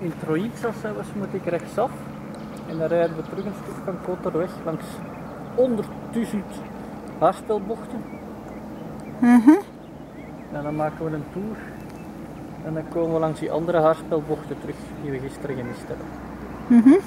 in Troïtsa zelfs dus moet ik rechtsaf. En dan rijden we terug een stuk van Koterweg langs 100.000 haarspelbochten. Mhm. En dan maken we een tour. En dan komen we langs die andere haarspelbochten terug die we gisteren gemist hebben. Mhm.